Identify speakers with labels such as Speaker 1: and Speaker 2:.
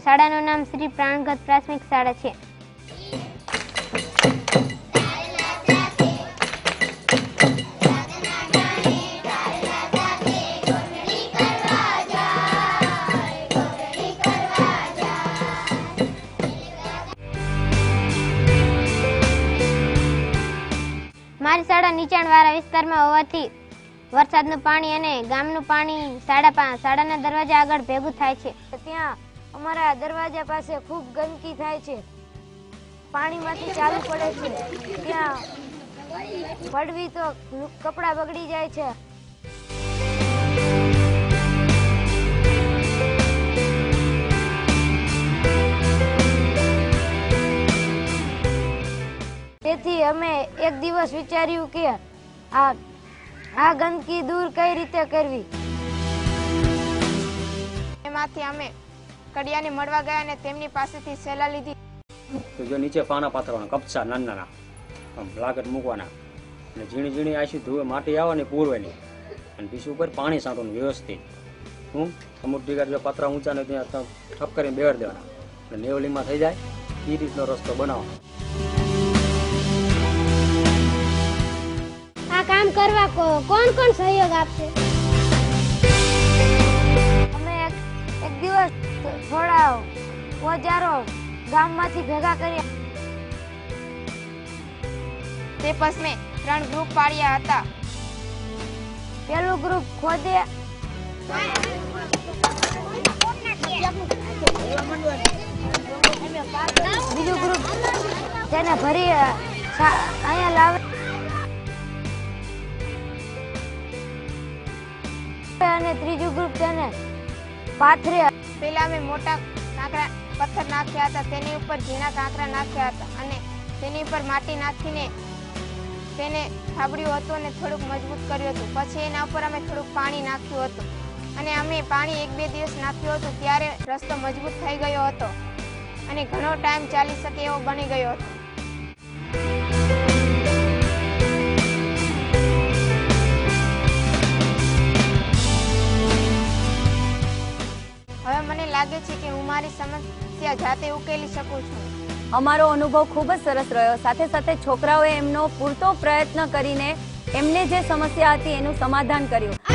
Speaker 1: શાળાનું નામ શ્રી પ્રાણગત પ્રાથમિક શાળા છે. મારી શાળા નીચાણવાળા વિસ્તારમાં હોવાથી વરસાદનું પાણી અને ગામનું પાણી શાળા શાળાના દરવાજા આગળ ભેગું થાય છે.
Speaker 2: ત્યાં અમારા દરવાજા પાસે ખૂબ ગંદકી થાય છે. પાણીમાંથી ચાલુ પડે છે. ત્યાં પડવી તો કપડાં બગડી જાય છે. તેથી અમે એક દિવસ વિચાર્યું કે આ આ ગંદકી દૂર કઈ રીતે કરવી?
Speaker 3: એમાંથી અમે કડિયાને મળવા ગયા અને તેમની પાસેથી સેલા લીધી.
Speaker 4: તો જો નીચે પાના પાથરવાના કપચા નાના નાના આમ લાગત મૂકવાના. અને ઝીણી ઝીણી આશી ધોવે માટી આવે ને પૂરવાની અને પીછું ઉપર પાણી સાંટવાનું વ્યવસ્થિત. હું અમુક જગ્યાએ જો પાત્રા ઊંચા ને ત્યાં ઠપ કરીને બેહાડી દેવાના. અને નેવલીમાં થઈ જાય એ રીતનો રસ્તો બનાવવાનો
Speaker 1: આ કામ કરવા કો- કોણ કોણ સહયોગ આપશે?
Speaker 2: અમે એક એક દિવસ થોડા ઓજારો ગામમાંથી ભેગા કર્યા.
Speaker 3: તે પછી ત્રણ ગ્રુપ પાડ્યા હતા.
Speaker 2: પેલું ગ્રુપ ખોદે. બીજું ગ્રુપ તેને ભરી અહીંયા લાવે. અને ત્રીજું ગ્રુપ તેને પાથરે.
Speaker 3: પહેલા અમે મોટા કાંકરા પથ્થર નાખ્યા હતા, તેની ઉપર ઝીણા કાંકરા નાખ્યા હતા અને તેની ઉપર માટી નાખીને તેને થાબડ્યું હતું અને થોડુંક મજબૂત કર્યું હતું. પછી એના ઉપર અમે થોડુંક પાણી નાખ્યું હતું અને અમે પાણી એક બે દિવસ નાખ્યું હતું, ત્યારે રસ્તો મજબૂત થઈ ગયો હતો અને ઘણો ટાઈમ ચાલી શકે એવો બની ગયો હતો. હવે મને લાગે છે કે હું મારી સમસ્યા જાતે ઉકેલી શકું છું.
Speaker 5: અમારો અનુભવ ખૂબ જ સરસ રહ્યો. સાથે સાથે છોકરાઓએ એમનો પૂરતો પ્રયત્ન કરીને એમને જે સમસ્યા હતી એનું સમાધાન કર્યું.